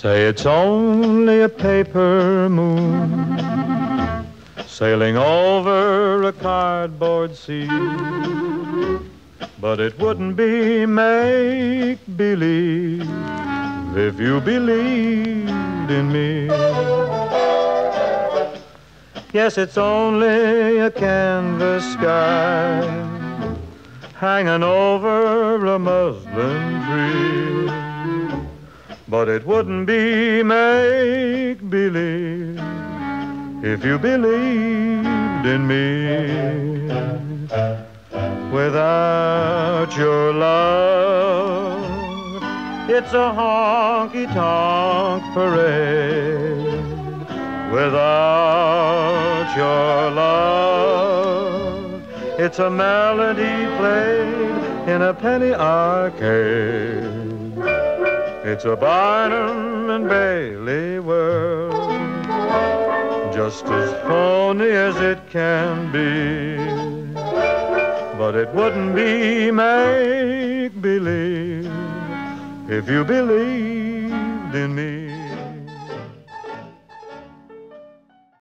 Say it's only a paper moon sailing over a cardboard sea. But it wouldn't be make believe if you believed in me. Yes, it's only a canvas sky hanging over a muslin tree. But it wouldn't be make believe if you believed in me. Without your love, it's a honky tonk parade. Without your love, it's a melody played in a penny arcade. It's a Barnum and Bailey world, just as phony as it can be. But it wouldn't be make believe if you believed in me.